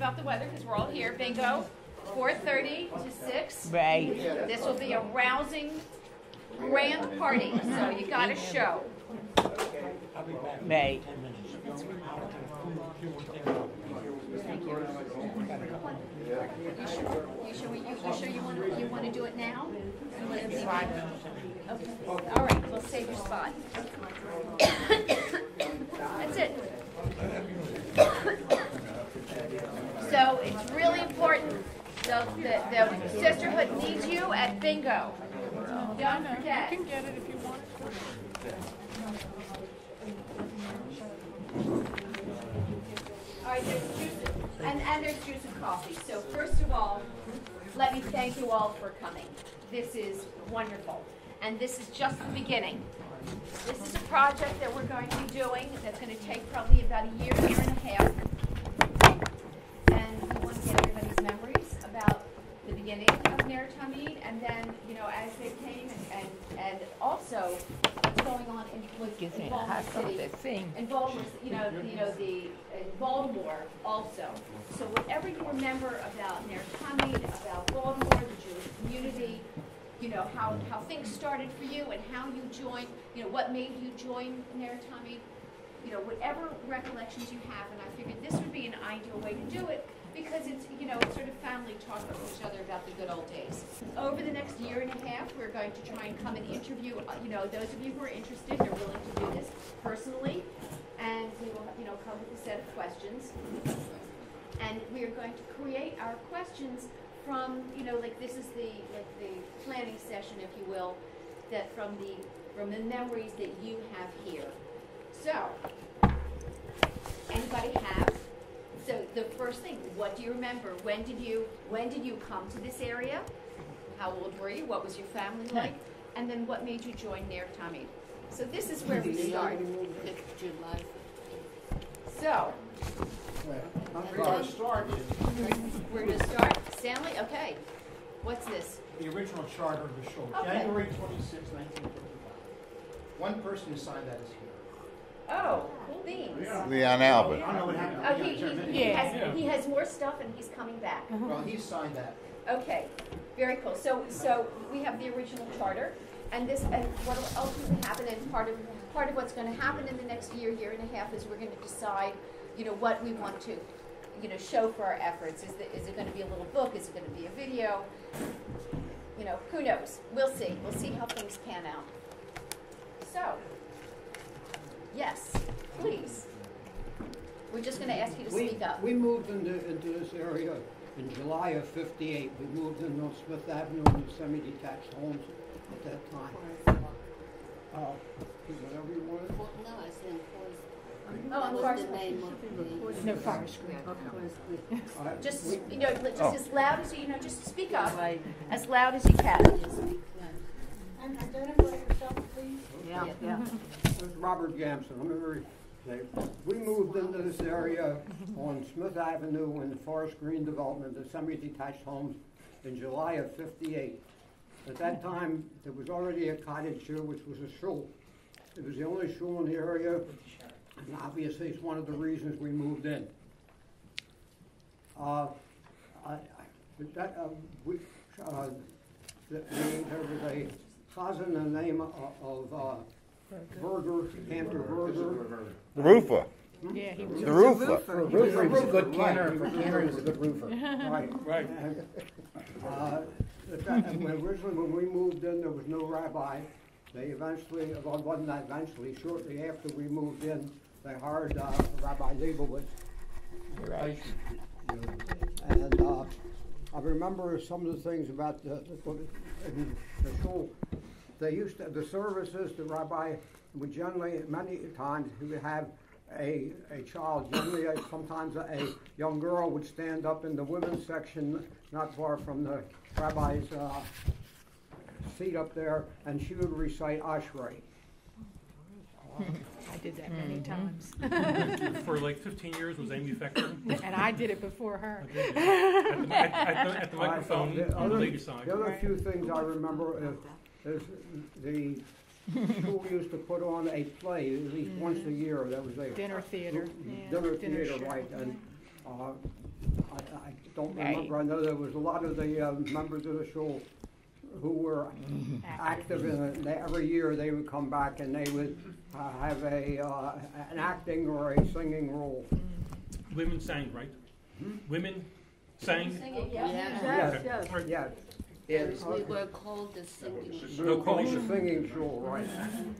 about the weather because we're all here. Bingo, 4:30 to 6. Right. This will be a rousing, grand party, so you got to show. Right. You sure you, sure you, you, sure you want to you want to do it now? Okay. All right, we'll save your spot. That's it. So it's really important. The, the, the sisterhood needs you at bingo. Don't forget. can get it if you want. All right, there's juice, and, and there's juice and coffee. So first of all, let me thank you all for coming. This is wonderful. And this is just the beginning. This is a project that we're going to be doing that's going to take probably about a year, year and a half. And we want to get everybody's memories about the beginning of Narragansett and then, you know, as they came and, and, and also what's going on in, with Gives me in a Baltimore hot City. In Baltimore, you know, you know, the, Baltimore also. So whatever you remember about Narragansett, about Baltimore, the Jewish community, you know, how, how things started for you and how you joined, you know, what made you join Narragansett, you know, whatever recollections you have, and I figured this would be an ideal way to do it because it's, you know, it's sort of family talk with each other about the good old days. Over the next year and a half, we're going to try and come and interview, uh, you know, those of you who are interested, are willing to do this personally, and we will, you know, come with a set of questions. And we are going to create our questions from, you know, like this is the, like the planning session, if you will, that from the, from the memories that you have here. So, anybody have? So the first thing, what do you remember? When did you, when did you come to this area? How old were you? What was your family like? And then what made you join Ner Tamid? So this is where we start. July. So, We're gonna start we're gonna start. Stanley, okay. What's this? the original charter of the show, Okay. January twenty-six, nineteen fifty-five. One person who signed that is here. Oh, beans. Leon Albert. I don't know what happened. Oh, he, he, he Yeah. has, he has more stuff and he's coming back. Uh-huh. Well, he signed that. Okay, very cool. So, so we have the original charter, and this, and what will ultimately happen, and part of, part of what's gonna happen in the next year, year and a half, is we're gonna decide, you know, what we want to, you know, show for our efforts. Is the, is it gonna be a little book? Is it gonna be a video? You know, who knows? We'll see. We'll see how things pan out. So, yes, please. We're just gonna ask you to We, speak up. we moved into, into this area in July of fifty-eight. We moved in on Smith Avenue in the semi-detached homes at that time. Uh, whatever you wanted. No, I said Forest. Oh, on What's Forest the name of the? No fire screen. Uh, Just, we- you know, just Oh. as loud as you, you know, just speak up, as loud as you can. And identify yourself, please. Yeah, yeah. This is Robert say, we moved into this area on Smith Avenue in the Forest Green Development, the semi-detached homes, in July of fifty-eight. At that time, there was already a cottage here, which was a shul. It was the only shul in the area, and obviously it's one of the reasons we moved in. Uh, I, I, that, uh, we, uh, the, the, there was a the name of, of, uh, Berger, Cantor Berger. The roofer. Yeah, he was The roofer. For a roofer, he was a good Right. cantor, for a cantor, he was a good roofer. Right. Right. Uh, at that- and when- Originally, when we moved in, there was no rabbi. They eventually, well, it wasn't that eventually, shortly after we moved in, they hired uh, Rabbi Leibowitz. Right. And uh, I remember some of the things about the, the, in the shul. They used to, the services, the rabbi would generally, many times, he would have a, a child, generally, a- sometimes a, a young girl would stand up in the women's section, not far from the rabbi's uh, seat up there, and she would recite Ashrei. I did that many mm-hmm. times. For like 15 years was Amy Fector. And I did it before her. At the, at, at the, at the All right, microphone the on the other- side. The other few things I remember is, is the school used to put on a play at least once a year. That was a Dinner theater. yeah, dinner theater, show. right? And uh, I, I don't Right. remember. I know there was a lot of the uh, members of the show who were active in it. And they- every year they would come back and they would uh, have a uh, an acting or a singing role. Women sang, right? Women sang? Yeah. Yes, Okay. yes. All right. Yeah, Yes, we were called the singing. they No, were called the singing show, right?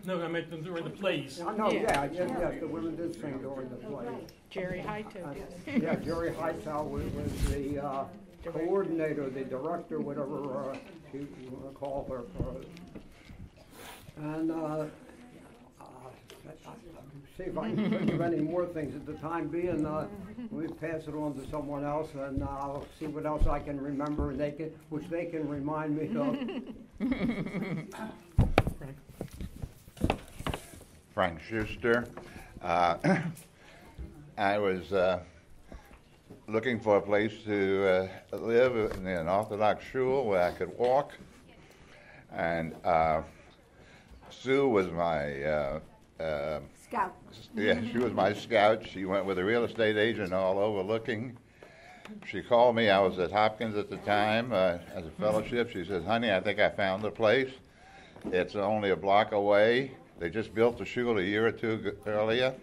No, I meant them during the plays. I know, Yeah. yeah, yeah, yeah, the women did sing during the play. Jerry Hightook. Uh, Yeah, Jerry Hightower was, was the uh, coordinator, the director, whatever uh, you want to call her. uh, And, uh, see if I can think of any more things at the time being, uh, we pass it on to someone else and I'll see what else I can remember and they can, which they can remind me of. Frank Schuster. Uh, I was uh, looking for a place to uh, live in an Orthodox shul where I could walk. And uh, Sue was my, uh, uh, Scout. yeah, she was my scout. She went with a real estate agent all over looking. She called me. I was at Hopkins at the time uh, as a fellowship. She says, "Honey, I think I found the place. It's only a block away. They just built the shul a year or two earlier,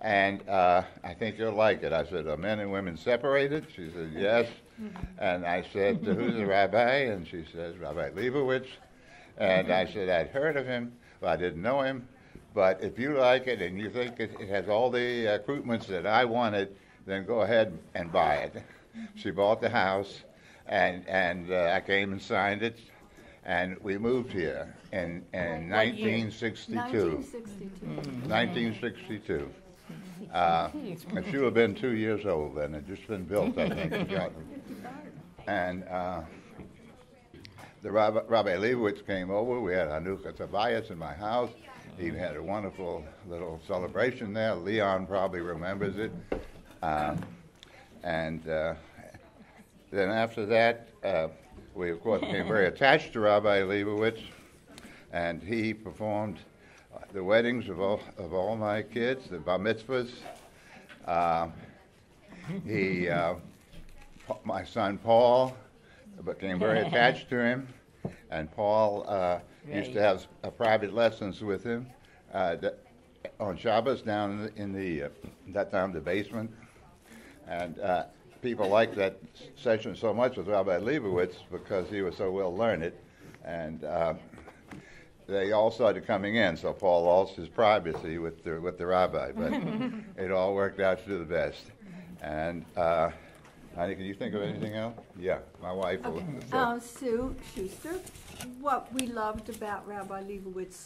and uh, I think you'll like it." I said, "Are men and women separated?" She said, "Yes." And I said, "Who's the rabbi?" And she says, "Rabbi Leibowitz." And I said, "I'd heard of him, but I didn't know him." But if you like it and you think it, it has all the recruitments that I wanted, then go ahead and buy it. She bought the house, and and uh, I came and signed it, and we moved here in in What year? 1962. 1962. Uh, it should have been two years old then. It just been built, I think. and uh, the Rabbi, Rabbi Leibowitz came over. We had Hanukkat Habayit in my house. He had a wonderful little celebration there. Leon probably remembers it. Um, and uh, then after that, uh, we of course became very attached to Rabbi Leibowitz, and he performed the weddings of all of all my kids, the bar mitzvahs. Uh, he, uh, my son Paul, became very attached to him, and Paul uh, used to have uh, private lessons with him uh, that- on Shabbos down in the, in the uh, that time the basement, and uh, people liked that session so much with Rabbi Leibowitz because he was so well learned, and uh, they all started coming in. So Paul lost his privacy with the with the rabbi, but it all worked out to the best. And honey, can you think of anything else? Yeah, my wife. will- so- Uh, Sue Schuster, what we loved about Rabbi Leibowitz